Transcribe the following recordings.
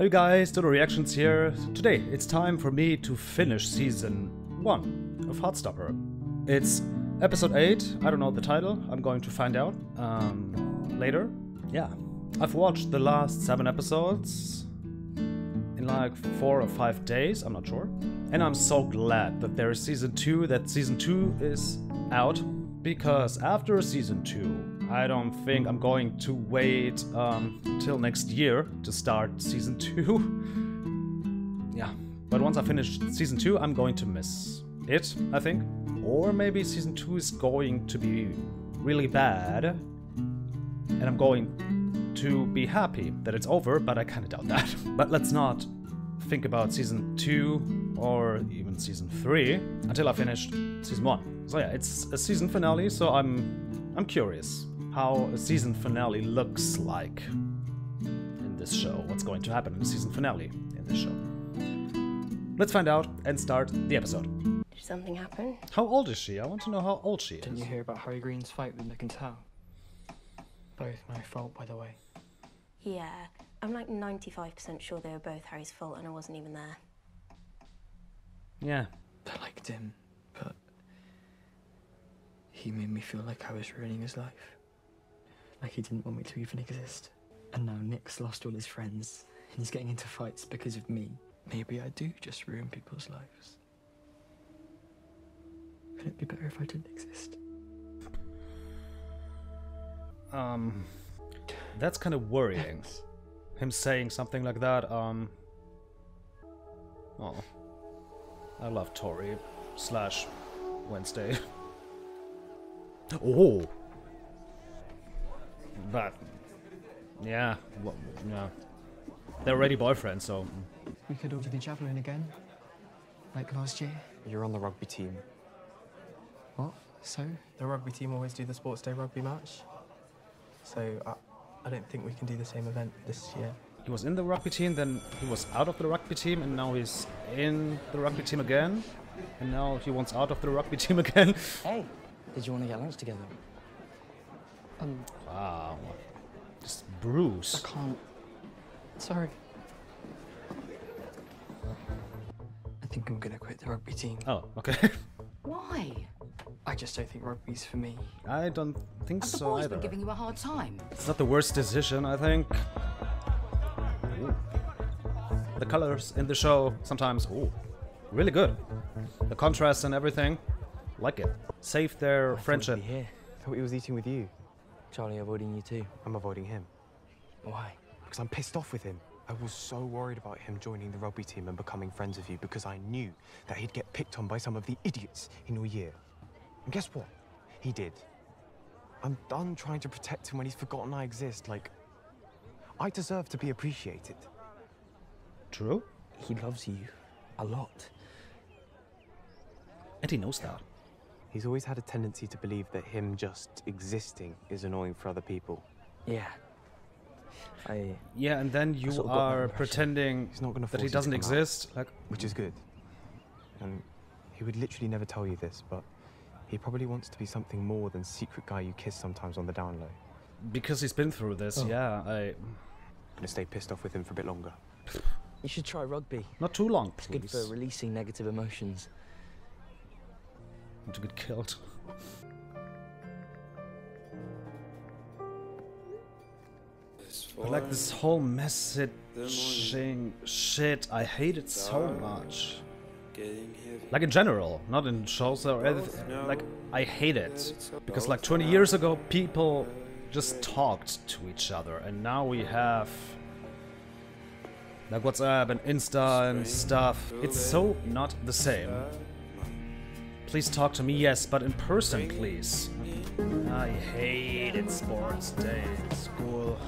You guys, Dodo Reactions here. Today it's time for me to finish season 1 of Heartstopper. It's episode 8, I don't know the title, I'm going to find out um, later. Yeah, I've watched the last 7 episodes in like 4 or 5 days, I'm not sure. And I'm so glad that there is season 2, that season 2 is out. Because after season 2, I don't think I'm going to wait um, till next year to start season 2. yeah, but once I finish season 2, I'm going to miss it, I think. Or maybe season 2 is going to be really bad, and I'm going to be happy that it's over, but I kinda doubt that. but let's not think about season 2 or even season 3 until I finished season 1. So yeah, it's a season finale, so I'm I'm curious how a season finale looks like in this show. What's going to happen in the season finale in this show. Let's find out and start the episode. Did something happen? How old is she? I want to know how old she is. Didn't you hear about Harry Greene's fight with Nick and Tao? Both my fault, by the way. Yeah, I'm like 95% sure they were both Harry's fault and I wasn't even there. Yeah. I liked him, but he made me feel like I was ruining his life. Like he didn't want me to even exist. And now Nick's lost all his friends, and he's getting into fights because of me. Maybe I do just ruin people's lives. Could it be better if I didn't exist? Um, that's kind of worrying. Him saying something like that. Um. Oh, I love Tori slash Wednesday. oh, but yeah, well, yeah, they're already boyfriends, so We could all do the javelin again, like last year. You're on the rugby team. What? So? The rugby team always do the sports day rugby match. So I, I don't think we can do the same event this year. he was in the rugby team, then he was out of the rugby team, and now he's in the rugby team again, and now he wants out of the rugby team again. Hey, did you want to get lunch together? Um, Wow, just I can't. Sorry. I think I'm gonna quit the rugby team. Oh, okay. Why? I just don't think rugby's for me. I don't think Have the so boys either. been giving you a hard time? It's not the worst decision, I think. Ooh. The colors in the show sometimes, ooh, really good. The contrast and everything, like it. Save their friendship. here. Thought he was eating with you. Charlie avoiding you too. I'm avoiding him Why? because I'm pissed off with him. I was so worried about him joining the rugby team and becoming friends with you because I knew that he'd get picked on by some of the idiots in your year. And guess what? He did. I'm done trying to protect him when he's forgotten I exist. Like, I deserve to be appreciated. True. He loves you a lot. And he knows that. He's always had a tendency to believe that him just existing is annoying for other people. Yeah. I. Yeah, and then you sort of are impression. He's pretending not gonna that he doesn't come out. exist. Like, which is good. And he would literally never tell you this, but he probably wants to be something more than secret guy you kiss sometimes on the down low. because he's been through this, Oh. yeah, I'm Gonna stay pissed off with him for a bit longer. You should try rugby. Not too long, It's good for releasing negative emotions. Not to get killed. But like this whole messaging shit, I hate it so much. Like in general, not in shows or anything. Like I hate it because like 20 years ago, people just talked to each other, and now we have like WhatsApp and Insta and stuff. It's so not the same. Please talk to me, yes, but in person, please. I hated sports day in school.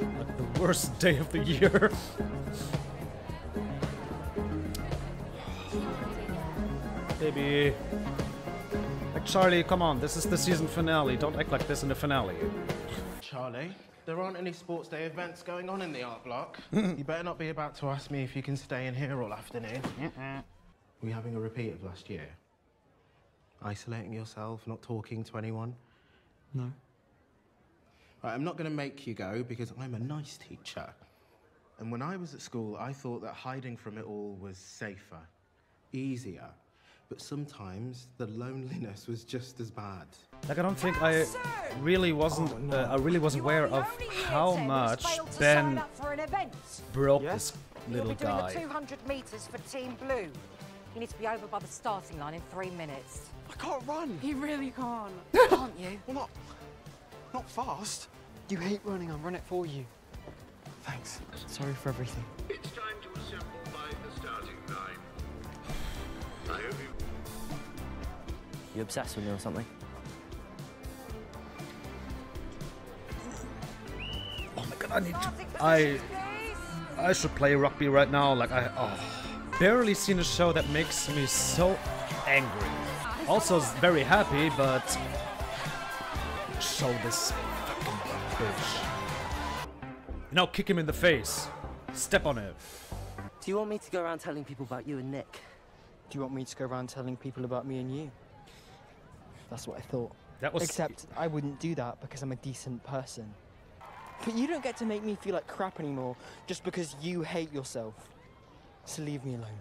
Like the worst day of the year. Baby. Like, Charlie, come on, this is the season finale. Don't act like this in the finale. Charlie, there aren't any sports day events going on in the art block. you better not be about to ask me if you can stay in here all afternoon. Were you having a repeat of last year? Isolating yourself, not talking to anyone? No. Right, I'm not going to make you go because I'm a nice teacher. And when I was at school, I thought that hiding from it all was safer, easier. But sometimes the loneliness was just as bad. Like I don't think I really wasn't. uh, I really was aware of how much Ben broke Yeah? this You'll be doing guy. the 200 metres for Team Blue. You need to be over by the starting line in three minutes. I can't run. He really can't. Can't you? Well, not, not fast. You hate running, I'll run it for you. Thanks. Sorry for everything. It's time to assemble by the starting line. I hope you You obsessed with me or something? Oh my god, I need to. I I should play rugby right now. Like I oh, barely seen a show that makes me so angry. Also very happy, but show this fucking bitch. Now kick him in the face. Step on it. Do you want me to go around telling people about you and Nick? Do you want me to go around telling people about me and you? That's what I thought. That was Except I wouldn't do that because I'm a decent person. But you don't get to make me feel like crap anymore just because you hate yourself. So leave me alone.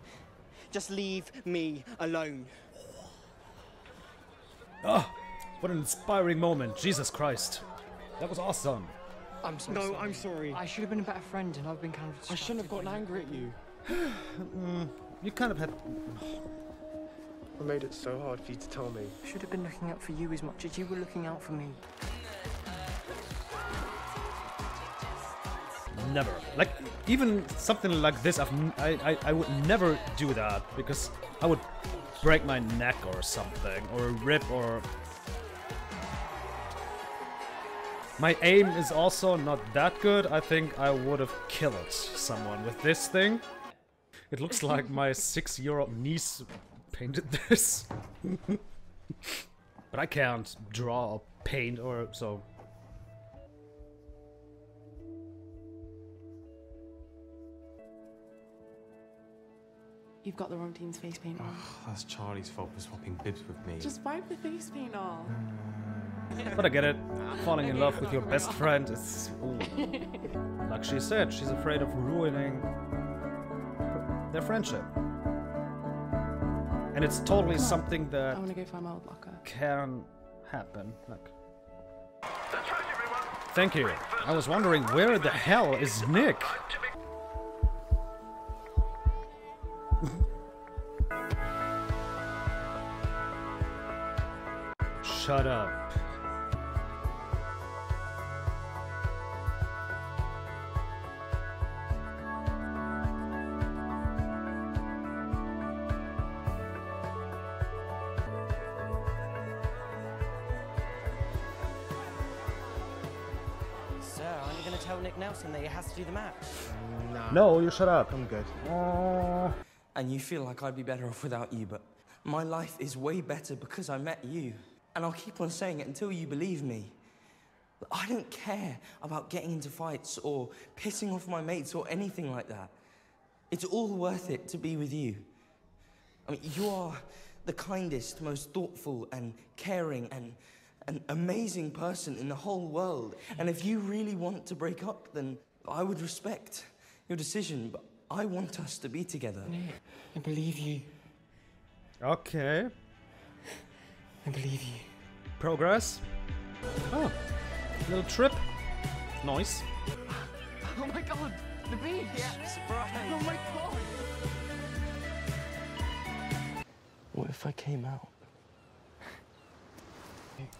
Just leave me alone. Oh, what an inspiring moment. Jesus Christ. That was awesome. I'm so No, sorry. I'm sorry. I should have been a better friend and I've been kind of I shouldn't have gotten distracted angry at you. Mm, you kind of had. I made it so hard for you to tell me. I should have been looking out for you as much as you were looking out for me. Never. Like, even something like this, I've n- I, I, I would never do that because I would break my neck or something, or rip, or. My aim is also not that good. I think I would have killed someone with this thing. It looks like my six year old niece painted this. but I can't draw or paint or so. You've got the wrong team's face paint on. That's Charlie's fault for swapping bibs with me. Just wipe the face paint off. But I get it. Falling in love with your best friend is. like she said, she's afraid of ruining their friendship. And it's totally something that I that want to go find my old locker. can happen. Like, That's right, everyone. thank you. I was wondering where the hell is Nick? Match? Nah, No, you shut up. I'm good. And you feel like I'd be better off without you, but my life is way better because I met you. And I'll keep on saying it until you believe me. But I don't care about getting into fights or pissing off my mates or anything like that. It's all worth it to be with you. I mean, you are the kindest, most thoughtful and caring and an amazing person in the whole world. And if you really want to break up, then I would respect your decision. But I want us to be together. I believe you. Okay. I believe you. Progress. Oh. Little trip. Nice. Oh my god! The beach! Surprise! Oh my god! What if I came out?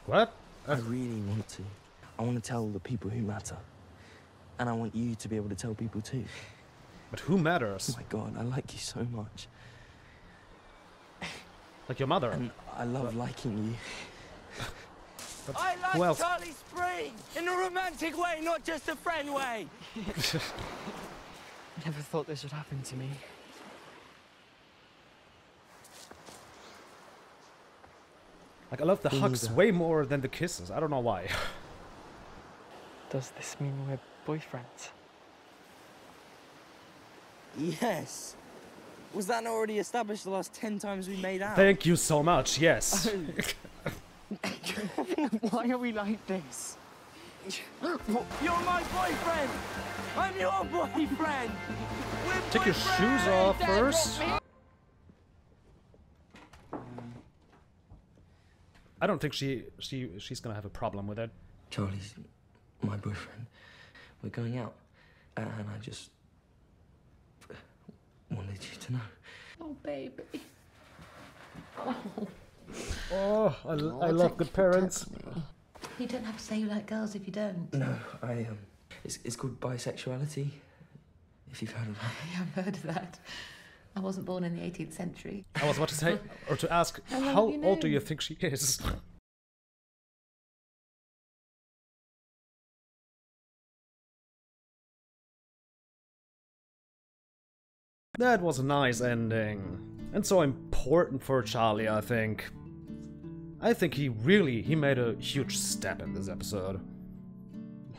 What? I really want to. I want to tell the people who matter. And I want you to be able to tell people too. But who matters? Oh my god, I like you so much. Like your mother. And I love liking you. But I like who else? Charlie Spring in a romantic way, not just a friend way. Never thought this would happen to me. Like I love the hugs neither. way more than the kisses. I don't know why. Does this mean we're boyfriends? Yes. Was that not already established the last ten times we made out? Thank you so much. Yes. Why are we like this? You're my boyfriend! I'm your boyfriend. We're Take your shoes off first. I don't think she she she's gonna have a problem with it. Charlie's my boyfriend. We're going out, and I just wanted you to know. Oh, baby. Oh, I, Oh, I love good parents. You don't have to say you like girls if you don't. No, I um, it's it's called bisexuality. If you've heard of that. Yeah, I've heard of that. I wasn't born in the 18th century. I was about to say or to ask, How how have you old do you think she is? That was a nice ending. And so important for Charlie, I think. I think he really he made a huge step in this episode.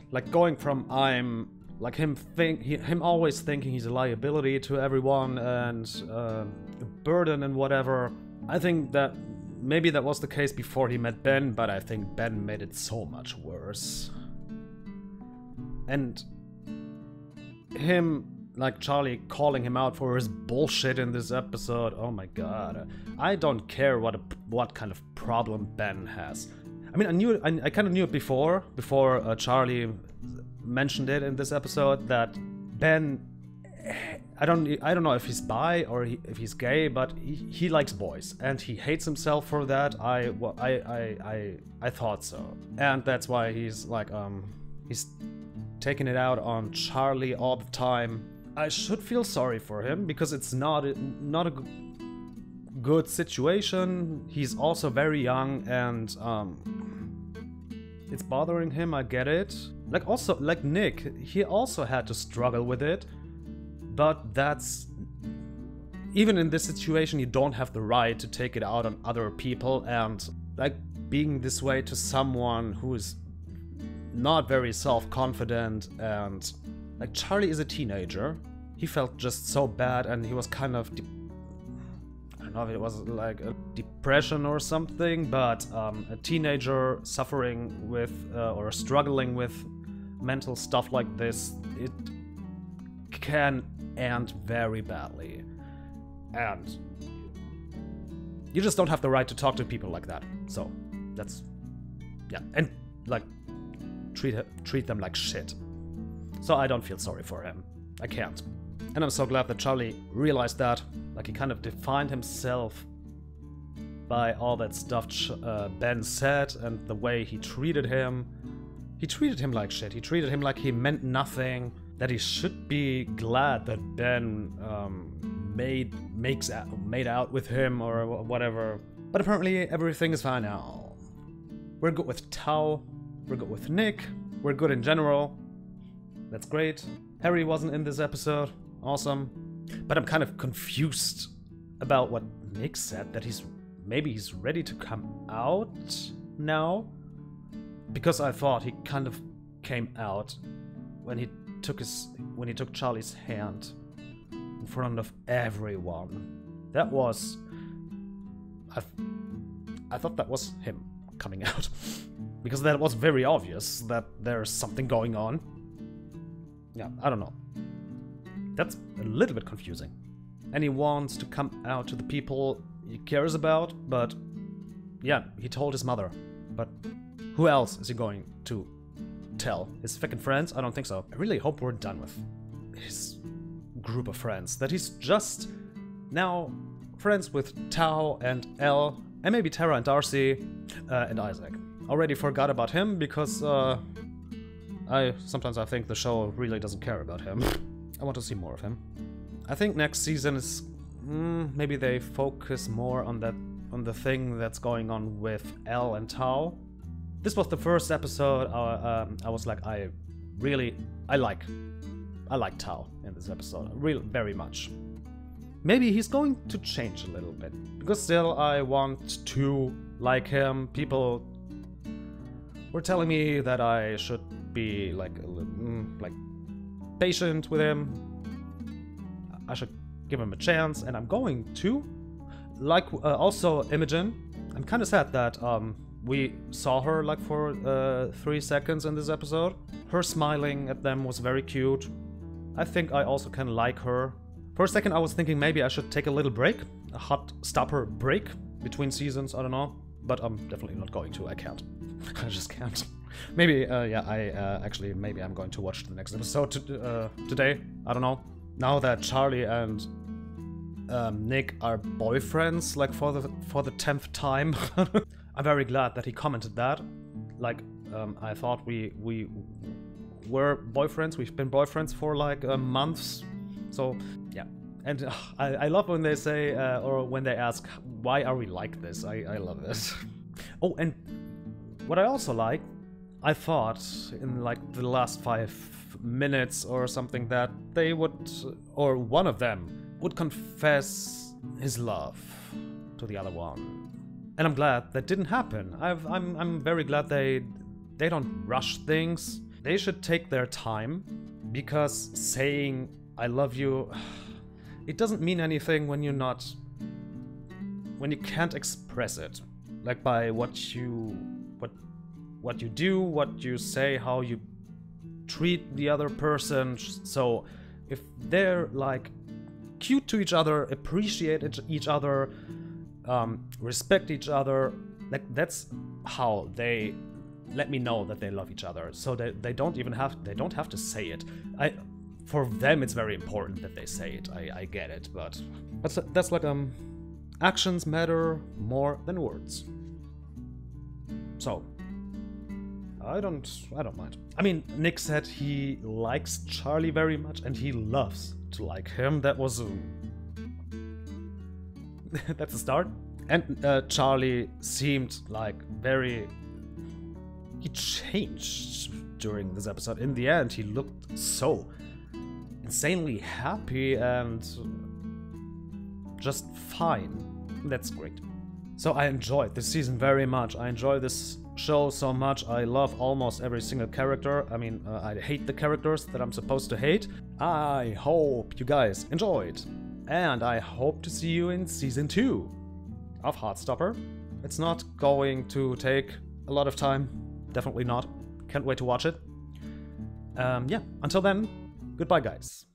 Like going from I'm like him think him always thinking he's a liability to everyone and uh, a burden and whatever. I think that maybe that was the case before he met Ben, but I think Ben made it so much worse. And him like Charlie calling him out for his bullshit in this episode. Oh my god. I don't care what a, what kind of problem Ben has. I mean, I knew I, I kind of knew it before before uh, Charlie mentioned it in this episode that Ben I don't I don't know if he's bi or he, if he's gay, but he, he likes boys and he hates himself for that. I, wa- I I I I thought so, and that's why he's like um he's taking it out on Charlie all the time. I should feel sorry for him because it's not a, not a good situation. He's also very young and um it's bothering him, I get it. Like also like Nick, he also had to struggle with it. But that's even in this situation you don't have the right to take it out on other people and like being this way to someone who is not very self-confident and like Charlie is a teenager. He felt just so bad and he was kind of I don't know if it was like a depression or something, but um, a teenager suffering with uh, or struggling with mental stuff like this, it can end very badly. And you just don't have the right to talk to people like that. So that's yeah, and like treat treat them like shit. So I don't feel sorry for him. I can't. And I'm so glad that Charlie realized that. Like he kind of defined himself by all that stuff uh, Ben said and the way he treated him. He treated him like shit. He treated him like he meant nothing. That he should be glad that Ben um, made makes made out with him or whatever. But apparently everything is fine now. We're good with Tao. We're good with Nick. We're good in general. That's great. Harry wasn't in this episode. Awesome. But I'm kind of confused about what Nick said that he's maybe he's ready to come out now because I thought he kind of came out when he took his when he took Charlie's hand in front of everyone. That was I I thought that was him coming out because that was very obvious that there's something going on. Yeah, I don't know. That's a little bit confusing. And he wants to come out to the people he cares about, but yeah, he told his mother. But who else is he going to tell? His fucking friends? I don't think so. I really hope we're done with his group of friends. That he's just now friends with Tao and Elle, and maybe Tara and Darcy, uh, and Isaac. Already forgot about him because uh, I sometimes I think the show really doesn't care about him. I want to see more of him. I think next season is mm, maybe they focus more on that on the thing that's going on with Elle and Tao. This was the first episode. Uh, um, I was like, I really, I like, I like Tao in this episode, real very much. Maybe he's going to change a little bit because still I want to like him. People were telling me that I should be like a little, mm, like patient with him. I should give him a chance, and I'm going to. Like uh, also Imogen, I'm kind of sad that um, we saw her like for uh, three seconds in this episode. Her smiling at them was very cute. I think I also can like her. For a second, I was thinking maybe I should take a little break, a hot stopper break between seasons. I don't know, but I'm definitely not going to. I can't. I just can't. Maybe, uh, yeah, I uh, actually maybe I'm going to watch the next episode to, uh, today. I don't know. Now that Charlie and um, Nick are boyfriends, like for the for the tenth time, I'm very glad that he commented that. Like, um, I thought we we were boyfriends. We've been boyfriends for like uh, months. So yeah, and uh, I, I love when they say uh, or when they ask why are we like this. I I love this. oh, and what I also like, I thought in like the last five minutes or something that they would, or one of them would confess his love to the other one. And I'm glad that didn't happen. I've, I'm, I'm very glad they, they don't rush things. They should take their time because saying I love you, it doesn't mean anything when you're not, when you can't express it, like by what you, what, what you do, what you say, how you treat the other person. So if they're like cute to each other, appreciate each other, um, respect each other, like that's how they let me know that they love each other. So they, they don't even have they don't have to say it. I for them it's very important that they say it. I, I get it, but but that's like um actions matter more than words. So I don't I don't mind. I mean, Nick said he likes Charlie very much and he loves to like him. That was a that's a start. And uh, Charlie seemed like very he changed during this episode. In the end, he looked so insanely happy and just fine. That's great. So I enjoyed this season very much. I enjoy this show so much. I love almost every single character. I mean, uh, I hate the characters that I'm supposed to hate. I hope you guys enjoyed. And I hope to see you in season 2 of Heartstopper. It's not going to take a lot of time. Definitely not. Can't wait to watch it. Um, yeah, until then, goodbye, guys.